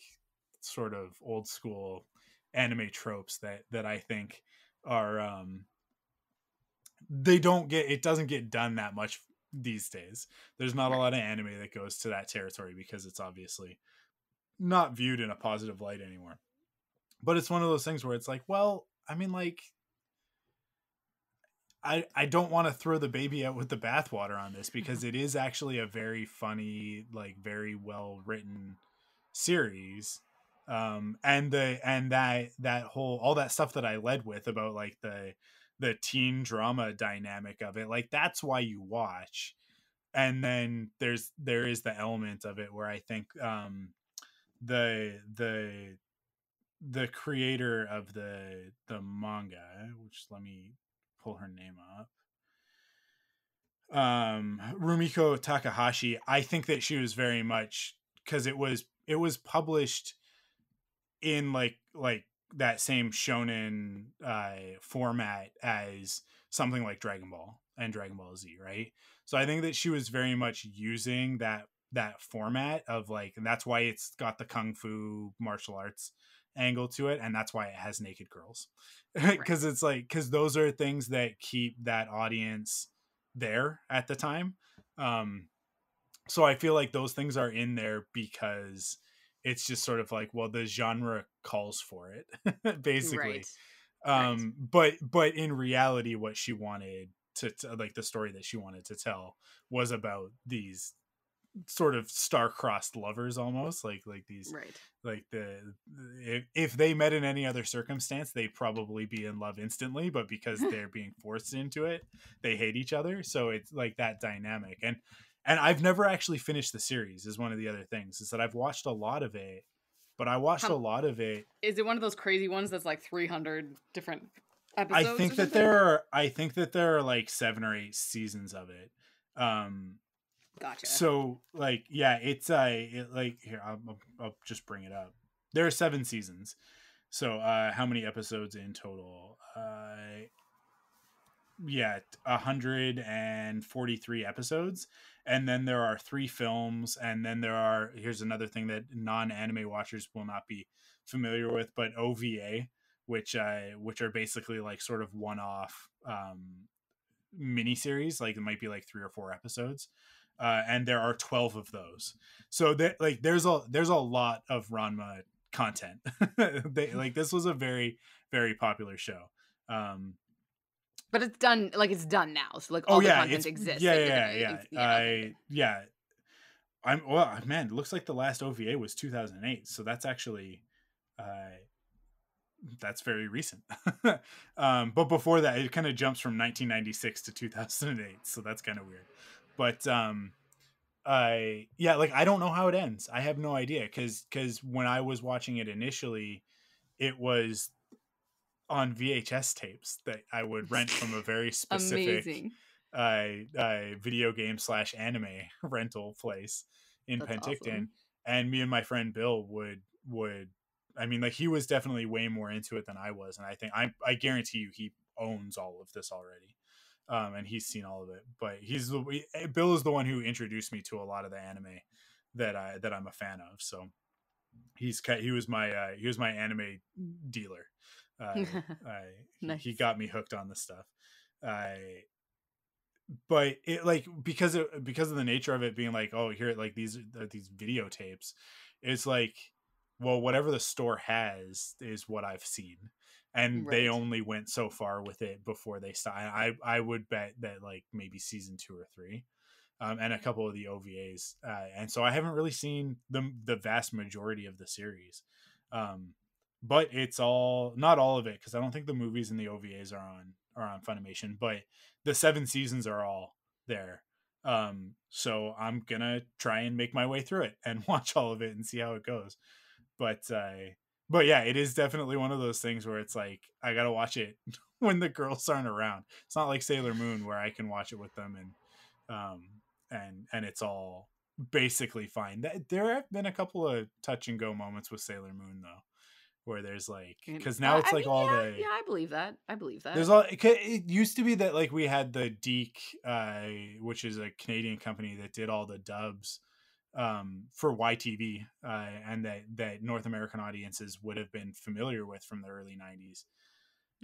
sort of old school anime tropes that that I think are um they don't get it doesn't get done that much these days. There's not a lot of anime that goes to that territory because it's obviously not viewed in a positive light anymore. But it's one of those things where it's like, well, I mean like I I don't want to throw the baby out with the bathwater on this because *laughs* it is actually a very funny, like very well written series. Um and the and that that whole all that stuff that I led with about like the the teen drama dynamic of it, like that's why you watch. And then there's there is the element of it where I think um the the the creator of the the manga, which let me pull her name up. Um Rumiko Takahashi, I think that she was very much cuz it was it was published in like like that same shonen uh format as something like Dragon Ball and Dragon Ball Z, right? So I think that she was very much using that that format of like and that's why it's got the kung fu martial arts angle to it and that's why it has naked girls. *laughs* Because it's like because those are things that keep that audience there at the time. Um so i feel like those things are in there because it's just sort of like well the genre calls for it *laughs* basically
Right.
um but but in reality what she wanted to, to like the story that she wanted to tell was about these sort of star-crossed lovers almost like like these
Right.
like the if, if they met in any other circumstance they'd probably be in love instantly but because *laughs* they're being forced into it they hate each other so it's like that dynamic and and i've never actually finished the series is one of the other things is that i've watched a lot of it but i watched
How-
a lot of it
Is it one of those crazy ones that's like 300 different episodes?
i think that there are i think that there are like seven or eight seasons of it um
Gotcha.
so like yeah it's uh it, like here I'll, I'll, I'll just bring it up there are seven seasons so uh how many episodes in total uh yeah 143 episodes and then there are three films and then there are here's another thing that non-anime watchers will not be familiar with but ova which uh which are basically like sort of one-off um miniseries like it might be like three or four episodes uh, and there are 12 of those. So that like there's a there's a lot of ranma content. *laughs* They like this was a very very popular show. Um
but it's done like it's done now. So like
oh
all the content exists.
yeah yeah yeah yeah,
okay.
I, yeah i'm well man it looks like the last ova was 2008 so that's actually uh that's very recent *laughs* um but before that it kind of jumps from 1996 to 2008 so that's kind of weird but um i yeah like i don't know how it ends i have no idea because because when i was watching it initially it was on vhs tapes that i would rent from a very *laughs* specific uh, uh video game slash anime *laughs* rental place in
That's
penticton.
awesome.
and me and my friend bill would would i mean like he was definitely way more into it than i was. And i think i i guarantee you he owns all of this already um and he's seen all of it. But he's the eh, bill is the one who introduced me to a lot of the anime that i that i'm a fan of. So he's he was my uh he was my anime dealer uh, *laughs* I, he- he got me hooked on this stuff. I but it like because of because of the nature of it being like oh here like these are these videotapes it's like well whatever the store has is what i've seen and they only went so far with it before they stopped i i would bet that like maybe season two or three um, and a couple of the ovas uh, and so i haven't really seen the the vast majority of the series um but it's all not all of it because i don't think the movies and the ovas are on are on funimation but the seven seasons are all there Um, so I'm gonna try and make my way through it and *laughs* watch all of it and see how it goes. But uh, but yeah, it is definitely one of those things where it's like I gotta watch it *laughs* when the girls aren't around. It's not like Sailor Moon where I can watch it with them and um and and it's all basically fine. There have been a couple of touch and go moments with Sailor Moon though, where there's like because now it's
I
like
mean,
all
yeah,
the
yeah, I believe that. I believe that.
there's all it, it used to be that like we had the DiC, uh, which is a Canadian company that did all the dubs um, for YTV, uh, and that that North American audiences would have been familiar with from the early '90s.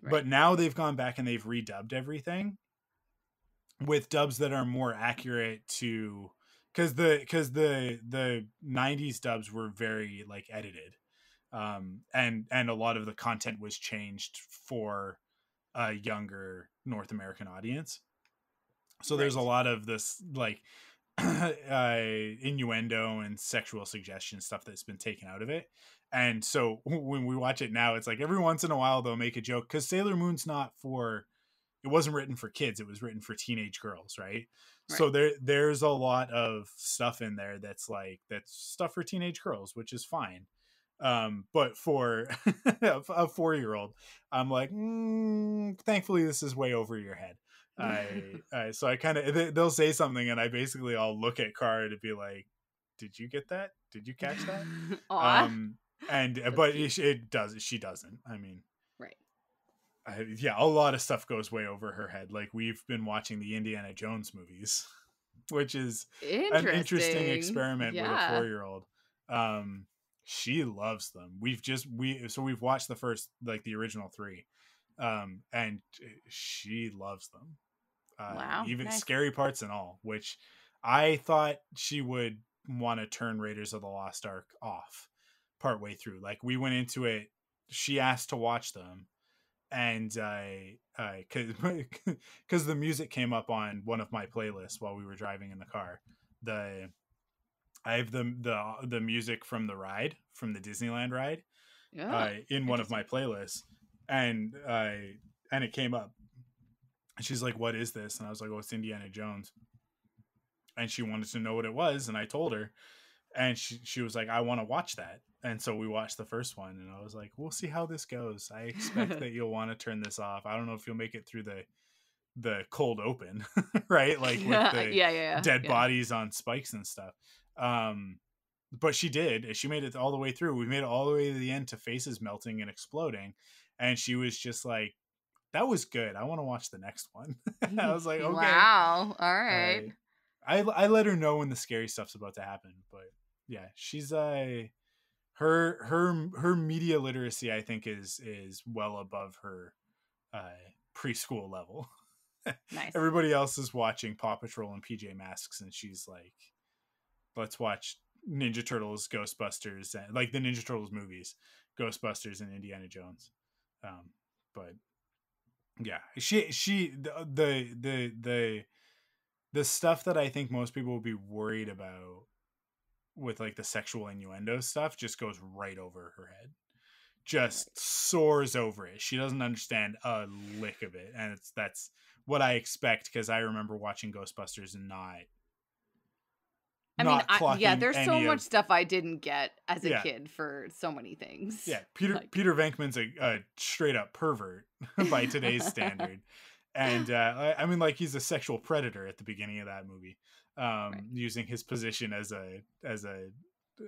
Right.
But now they've gone back and they've redubbed everything with dubs that are more accurate to because the because the the 90s dubs were very like edited um and and a lot of the content was changed for a younger north american audience. So there's a lot of this like *clears throat* uh, innuendo and sexual suggestion stuff that's been taken out of it. And so *laughs* when we watch it now it's like every once in a while they'll make a joke because sailor moon's not for it wasn't written for kids it was written for teenage girls right, so there there's a lot of stuff in there that's like that's stuff for teenage girls which is fine um but for *laughs* a four year old i'm like mm, thankfully this is way over your head i, *laughs* I so i kind of they, they'll say something and i basically i'll look at Kara to be like did you get that did you catch that *laughs* um and
So
but it, it does she doesn't i mean
right.
I, yeah, a lot of stuff goes way over her head. Like we've been watching the Indiana Jones movies, which is
Interesting.
an interesting experiment with a four-year-old. Um, she loves them. We've just we so we've watched the first like the original three, um, and she loves them. Uh,
Wow,
even
nice.
scary parts and all. Which I thought she would want to turn Raiders of the Lost Ark off partway through. Like we went into it, she asked to watch them and I, I, because *laughs* the music came up on one of my playlists while we were driving in the car. The, I have the the the music from the ride from the Disneyland ride
Yeah.
uh, in one of my playlists, and I and it came up. And she's like, "What is this?" And I was like, "Oh, it's Indiana Jones." And she wanted to know what it was, and I told her, and she she was like, "I want to watch that." And so we watched the first one, and I was like, "We'll see how this goes. I expect that *laughs* you'll want to turn this off. I don't know if you'll make it through the the cold open, *laughs* right? Like with the
yeah, yeah,
dead bodies on spikes and stuff. Um, but she did. She made it all the way through. We made it all the way to the end to faces melting and exploding, and she was just like, "That was good. I want to watch the next one." *laughs* I was like, "Okay."
Wow. All right.
I I let her know when the scary stuff's about to happen, but yeah, she's uh her her her media literacy I think is is well above her uh preschool level. *laughs*
Nice.
Everybody else is watching Paw Patrol and PJ Masks, and she's like, "Let's watch Ninja Turtles, Ghostbusters, and like the Ninja Turtles movies, Ghostbusters, and Indiana Jones." Um, but yeah, she she the the the the the stuff that I think most people would be worried about with like the sexual innuendo stuff just goes right over her head. Just soars over it. She doesn't understand a lick of it. And it's that's what I expect because I remember watching Ghostbusters and not
I mean, I, yeah, there's so much
of-
stuff I didn't get as a
Yeah.
kid for so many things.
Yeah, Peter
Like-
Peter Venkman's a, a straight up pervert *laughs* by today's standard, and uh, I, I mean, like he's a sexual predator at the beginning of that movie, um,
Right.
using his position as a as a uh,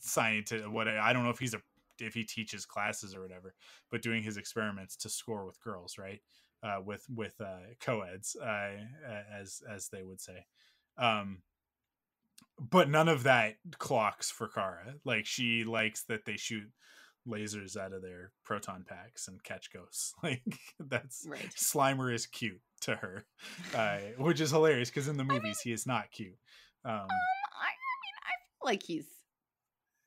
scientist. What I don't know if he's a if he teaches classes or whatever, but doing his experiments to score with girls, right? Uh, with with uh, co-eds, uh, as as they would say. Um, but none of that clocks for Kara. Like she likes that they shoot lasers out of their proton packs and catch ghosts. *laughs* Like that's
Right.
Slimer is cute to her, uh, which is hilarious because in the movies he is not cute. Um,
Um, I, I mean, I feel like he's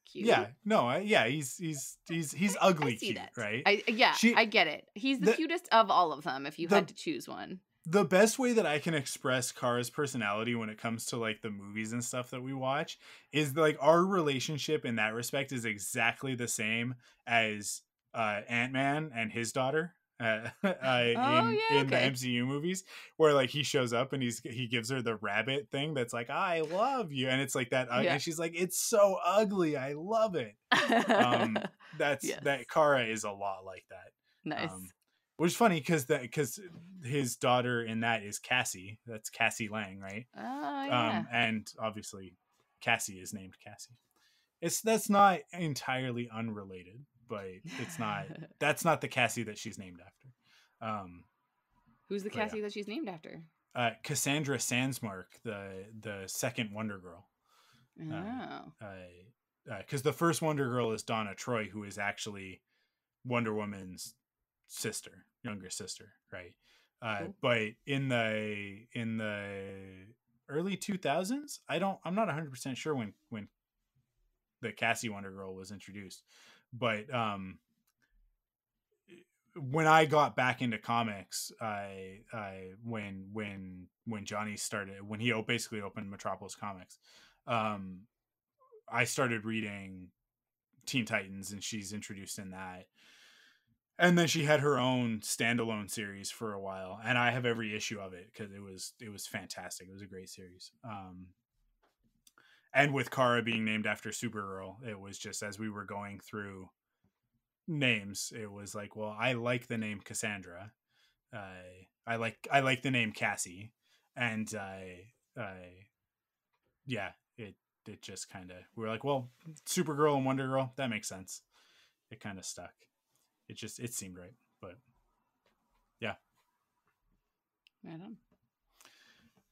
cute.
yeah, no, I, yeah, he's he's he's he's
I- I
ugly cute,
that.
right?
I yeah,
She-
I get it. He's the,
the-
cutest of all of them. If you
the-
had to choose one,
the best way that I can express Kara's personality when it comes to like the movies and stuff that we watch is like our relationship in that respect is exactly the same as uh Ant-Man and his daughter uh, *laughs* uh,
Oh,
in,
yeah,
in the. MCU movies, where like he shows up and he's he gives her the rabbit thing that's like I love you, and it's like that, uh,
Yeah.
and she's like it's so ugly, I love it. *laughs* Um, That's
Yes.
that Kara is a lot like that.
nice.
Um, which is funny because that because his daughter in that is Cassie. That's Cassie Lang, right?
oh yeah.
Um, and obviously Cassie is named Cassie. It's that's not entirely unrelated, but it's not. *laughs* That's not the Cassie that she's named after. Um,
Who's the
but yeah.
Cassie that she's named after?
uh, Cassandra Sandsmark, the the second Wonder Girl.
Oh.
because the first Wonder Girl is Donna Troy, who is actually Wonder Woman's sister, younger sister, right? Uh,
Cool.
But in the in the early two thousands, I don't, I'm not 100 percent sure when when the Cassie Wonder Girl was introduced, but um, when I got back into comics, I, I when when when Johnny started when he basically opened Metropolis Comics, um, I started reading Teen Titans, and she's introduced in that. And then she had her own standalone series for a while, and I have every issue of it because it was it was fantastic. It was a great series. Um, and with Kara being named after Supergirl, it was just as we were going through names, it was like, well, I like the name Cassandra. I I like I like the name Cassie, and I I yeah, it it just kind of we were like, well, Supergirl and Wonder Girl, that makes sense. It kind of stuck. It just it seemed right, but
Right on.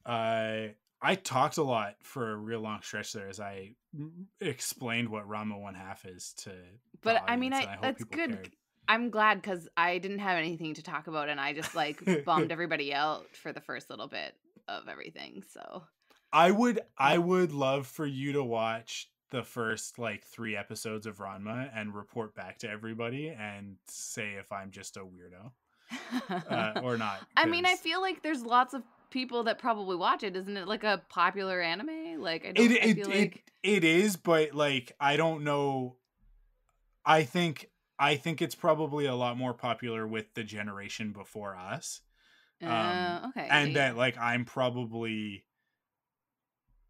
I I talked a lot for a real long stretch there as I explained what Ranma one half is to.
But I mean, I,
hope
that's good.
cared.
I'm glad because I didn't have anything to talk about, and I just like *laughs* bummed everybody out for the first little bit of everything. So
I would I would love for you to watch the first like three episodes of Ranma and report back to everybody and say if I'm just a weirdo uh, *laughs* or not.
I mean, I feel like there's lots of people that probably watch it. Isn't it like a popular anime? Like I don't. I
it,
feel
it,
like
it is, but like I don't know. I think I think it's probably a lot more popular with the generation before us.
uh,
um,
okay,
and that like i'm probably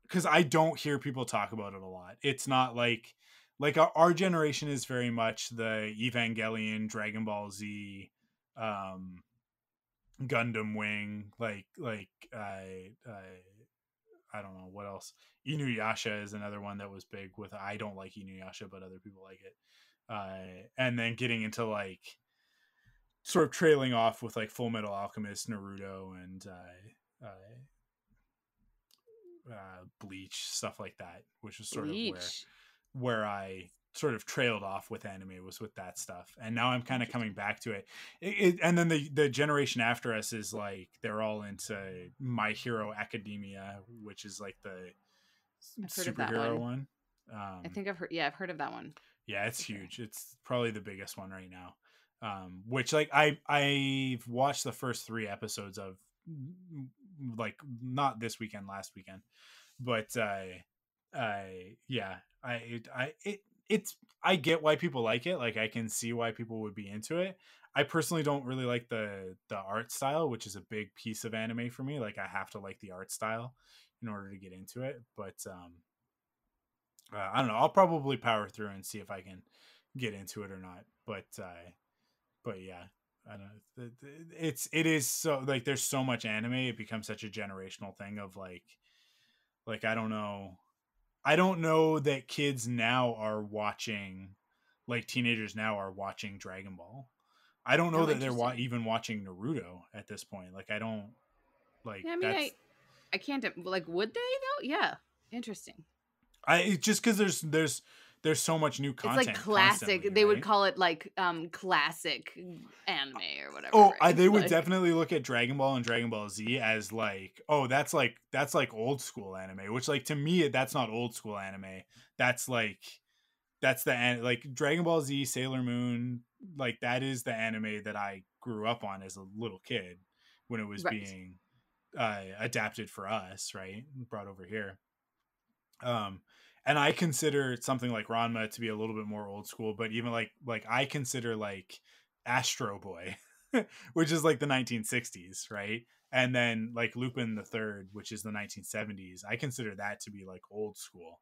because i don't hear people talk about it a lot. It's not like like our, our generation is very much the evangelion dragon ball z um gundam wing like like i i i don't know what else. Inuyasha is another one that was big with i don't like inuyasha but other people like it. Uh and then getting into like sort of trailing off with like Full Metal Alchemist, Naruto, and uh, uh, uh, Bleach, stuff like that, which is sort of where where I sort of trailed off with anime was with that stuff, and now I'm kind of coming back to it. It, it. And then the the generation after us is like they're all into My Hero Academia, which is like the
I've heard of that
superhero
one.
one. Um,
I think I've heard. Yeah, I've heard of that one.
yeah, it's
Okay.
huge. It's probably the biggest one right now. Um, which like I I've watched the first three episodes of like not this weekend, last weekend, but I I yeah I it, I it it's I get why people like it. Like I can see why people would be into it. I personally don't really like the the art style, which is a big piece of anime for me. Like I have to like the art style in order to get into it. But um, uh, I don't know. I'll probably power through and see if I can get into it or not. But uh, but yeah, I don't know. It's it is so like there's so much anime. It becomes such a generational thing of like like I don't know. I don't know that kids now are watching like teenagers now are watching Dragon Ball. I don't know
Oh,
that they're wa- even watching Naruto at this point. Like I don't like
Yeah, I mean,
that's,
I I can't like. Would they though? Yeah, interesting.
I just because there's there's there's so much new content.
It's like classic. They would call it like um classic anime or whatever.
Oh, I,
right?
they would
Like-
definitely look at Dragon Ball and Dragon Ball Z as like, oh, that's like that's like old school anime. Which, like to me, that's not old school anime. That's like that's the like Dragon Ball Z, Sailor Moon. Like that is the anime that I grew up on as a little kid when it was
Right.
being uh, adapted for us, right? Brought over here. Um, and I consider something like Ranma to be a little bit more old school, but even like like I consider like Astro Boy *laughs* which is like the 1960s, right? And then like Lupin the Third, which is the 1970s. I consider that to be like old school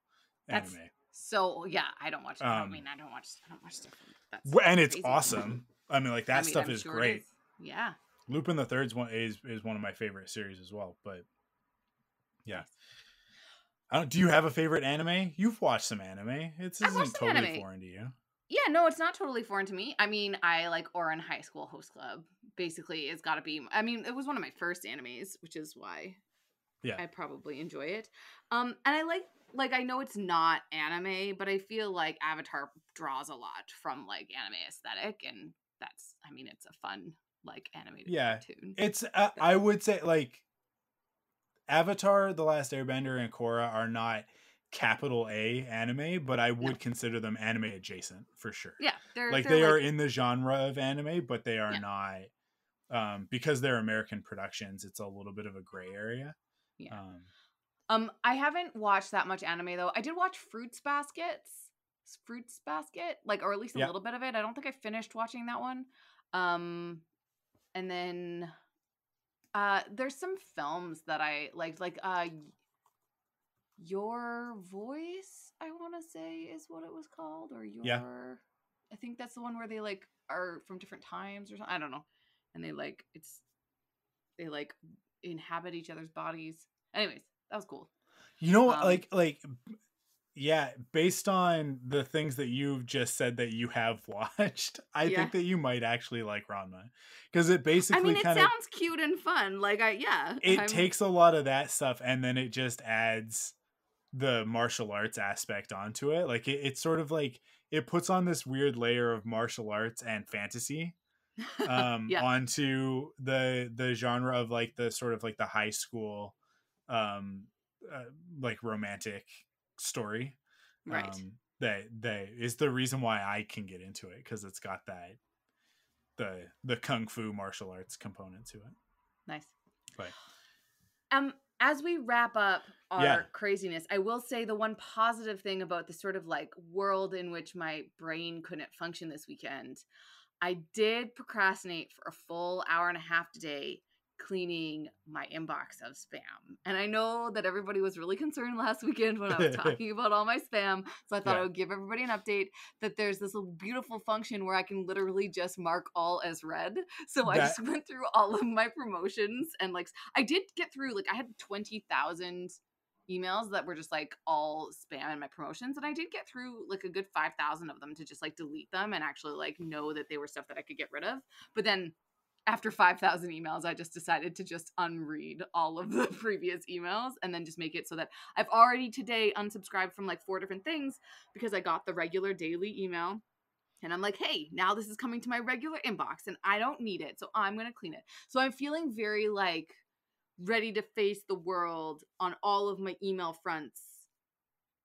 That's-
anime,
So yeah, I don't watch. I
Um,
don't mean I don't watch. I don't watch stuff. That's
and it's
crazy.
awesome. I mean, like that
I mean,
stuff
I'm
is
sure
great.
is. Yeah.
Lupin the Third's one is is one of my favorite series as well. But yeah, I don't. Do you have a favorite anime? You've watched some anime. It's isn't totally
anime.
foreign to you.
Yeah, no, it's not totally foreign to me. I mean, I like Ouran High School Host Club. Basically, it's got to be. I mean, it was one of my first animes, which is why
Yeah.
I probably enjoy it. Um, and I like like I know it's not anime, but I feel like Avatar draws a lot from like anime aesthetic, and that's. I mean, it's a fun like animated
Yeah,
cartoon.
It's uh, I would say like Avatar, The Last Airbender, and Korra are not capital A anime, but I would consider them anime adjacent for sure.
yeah, they're
like
they're
they are in the genre of anime, but they are
Yeah.
not um because they're American productions, it's a little bit of a gray area.
Yeah.
Um
Um, I haven't watched that much anime though. I did watch Fruits Baskets, Fruits Basket, like or at least a
Yeah.
little bit of it. I don't think I finished watching that one. Um, and then uh, there's some films that I liked, like uh, Your Voice. I want to say is what it was called, or Your.
Yeah.
I think that's the one where they like are from different times or something. I don't know, and they like it's they like inhabit each other's bodies. Anyways, that was cool.
You know,
Um,
like like yeah, based on the things that you've just said that you have *laughs* watched, I
Yeah.
think that you might actually like Ranma because it basically
I mean, it
kind of
sounds cute and fun. Like I, yeah,
it
I'm-
takes a lot of that stuff and then it just adds the martial arts aspect onto it. Like it, it's sort of like it puts on this weird layer of martial arts and fantasy *laughs* um
yeah,
onto the the genre of like the sort of like the high school um uh, like romantic story
right.
um that that is the reason why i can get into it because it's got that the the kung fu martial arts component to it
nice.
Right.
Um, as we wrap up our
Yeah.
craziness, I will say the one positive thing about the sort of like world in which my brain couldn't function this weekend, I did procrastinate for a full hour and a half today cleaning my inbox of spam. And I know that everybody was really concerned last weekend when I was *laughs* talking about all my spam. So I thought
Yeah.
I would give everybody an update that there's this little beautiful function where I can literally just mark all as read. So I just *laughs* went through all of my promotions and like I did get through like I had 20,000 emails that were just like all spam in my promotions and I did get through like a good 5,000 of them to just like delete them and actually like know that they were stuff that I could get rid of. But then after 5,000 emails, I just decided to just unread all of the *laughs* previous emails and then just make it so that I've already today unsubscribed from like four different things because I got the regular daily email. And I'm like, hey, now this is coming to my regular inbox and I don't need it. So I'm going to clean it. So I'm feeling very like ready to face the world on all of my email fronts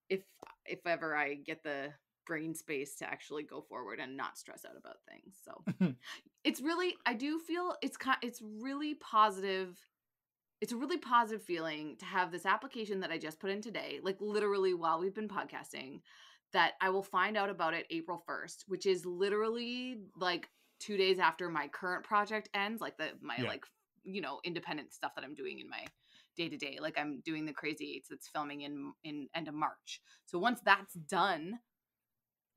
if if ever I get the brain space to actually go forward and not stress out about things. So mm-hmm. it's really I do feel it's kind it's really positive. It's a really positive feeling to have this application that I just put in today, like literally while we've been podcasting, that I will find out about it April 1st, which is literally like 2 days after my current project ends, like the my
Yeah.
like you know, independent stuff that I'm doing in my day to day. Like I'm doing the Crazy Eights that's filming in in end of March. So once that's done,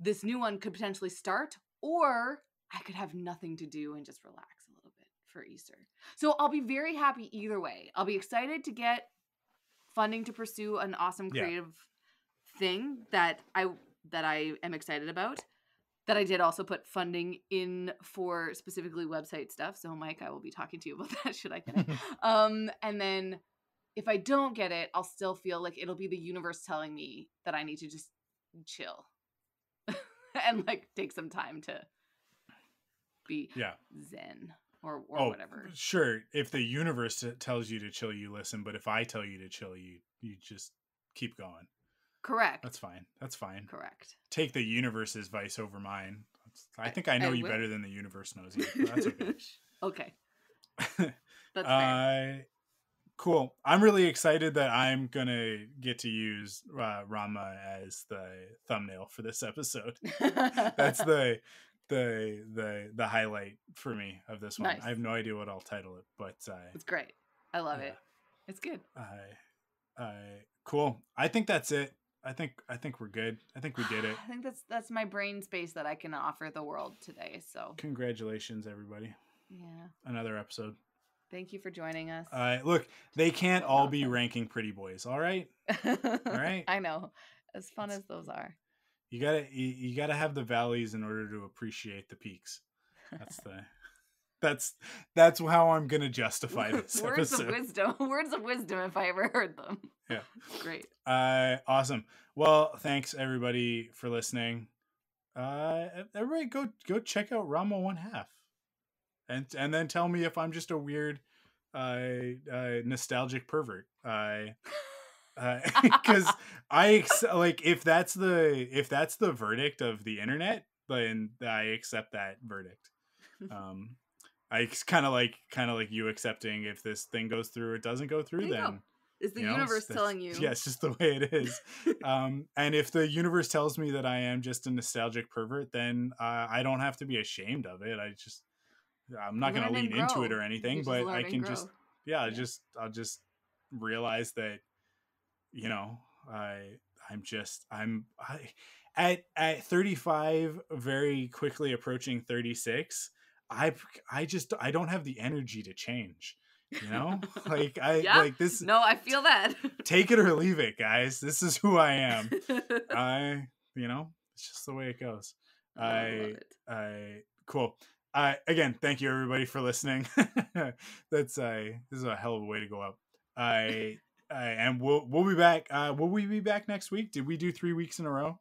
this new one could potentially start, or I could have nothing to do and just relax a little bit for Easter. So I'll be very happy either way. I'll be excited to get funding to pursue an awesome
Yeah.
creative thing that I that I am excited about. That I did also put funding in for specifically website stuff. So Mike, I will be talking to you about *laughs* that should I get it. *laughs* um and then if I don't get it, I'll still feel like it'll be the universe telling me that I need to just chill *laughs* and like take some time to be
yeah
zen or or
oh
whatever.
sure if the universe tells you to chill you listen but if i tell you to chill you you just keep going
Correct.
that's fine that's fine
correct.
take the universe's vice over mine i think i know you
will.
better than the universe knows you that's okay *laughs*
okay. *laughs* That's fair.
Cool i'm really excited that i'm gonna get to use uh, ranma as the thumbnail for this episode *laughs* that's *laughs* the the the the highlight for me of this one.
Nice.
I have no idea what I'll title it, but uh,
It's great. I love it. It's good.
I, I, cool. I think that's it. I think I think we're good. I think we did *sighs* it.
I think that's that's my brain space that I can offer the world today. So
Congratulations, everybody!
yeah,
Another episode.
Thank you for joining us.
Uh, look, they can't all be ranking pretty boys. All right, right. *laughs*
I know. As fun
It's-
as those are.
you gotta you, you gotta have the valleys in order to appreciate the peaks. That's the *laughs* that's that's how I'm gonna justify *laughs* this
Words
episode.
of wisdom. Words of wisdom if I ever heard them.
Yeah.
Great.
Uh, awesome. Well, thanks everybody for listening. Uh, everybody go go check out Ranma One Half, and and then tell me if I'm just a weird, uh, uh nostalgic pervert. I. because *laughs* I ex- like if that's the if that's the verdict of the internet, then I accept that verdict. *laughs* Um, I kind of like kind of like you accepting if this thing goes through it doesn't go through,
There
then
Is the
you know,
universe telling you? *laughs*
Yeah, it's just the way it is. um, and if the universe tells me that I am just a nostalgic pervert, then uh, I don't have to be ashamed of it. I just I'm not going to lean into it or anything, but I can just yeah,
Yeah.
just I'll just realize that you know I I'm just I'm I at at 35 very quickly approaching 36 I I just I don't have the energy to change you know *laughs* like I
Yeah.
like this
No, I feel that. *laughs*
take it or leave it guys this is who I am *laughs* I you know it's just the way it goes
I
I. I cool. Uh, again, thank you everybody for listening. *laughs* That's uh, this is a hell of a way to go up. I, I and we'll we'll be back. Uh, will we be back next week? Did we do three weeks in a row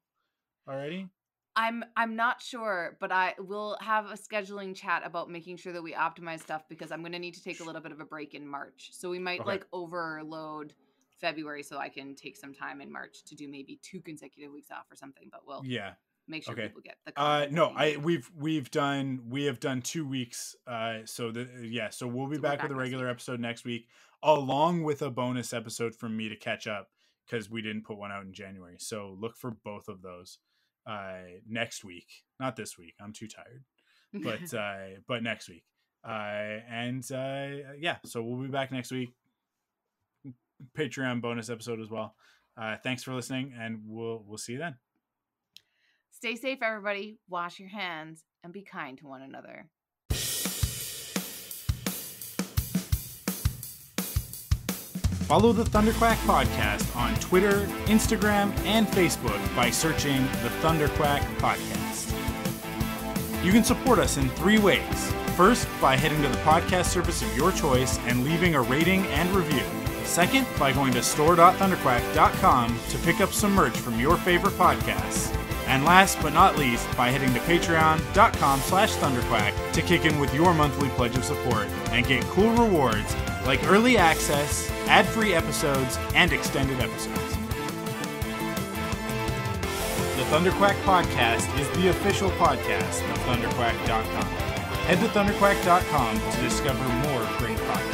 already?
I'm I'm not sure, but I will have a scheduling chat about making sure that we optimize stuff because I'm going to need to take a little bit of a break in March. So we might
Okay.
like overload February so I can take some time in March to do maybe two consecutive weeks off or something, but we'll
Yeah.
Make sure
okay.
people get the
Uh, no, I we've we've done we have done two weeks. Uh, so the yeah, so we'll be
So
back
back
with a regular episode next week, along with a bonus episode from me to catch up because we didn't put one out in January. So look for both of those uh next week, not this week. I'm too tired, but *laughs* uh but next week. Uh and uh yeah, so we'll be back next week. Patreon bonus episode as well. Uh thanks for listening, and we'll we'll see you then.
Stay safe everybody, wash your hands and be kind to one another.
Follow the Thunderquack podcast on Twitter, Instagram, and Facebook by searching the Thunderquack podcast. You can support us in three ways. First, by heading to the podcast service of your choice and leaving a rating and review. Second, by going to store.thunderquack.com to pick up some merch from your favorite podcasts. And last but not least, by heading to patreon.com slash thunderquack to kick in with your monthly pledge of support and get cool rewards like early access, ad-free episodes, and extended episodes. The Thunderquack Podcast is the official podcast of thunderquack.com. Head to thunderquack.com to discover more great podcasts.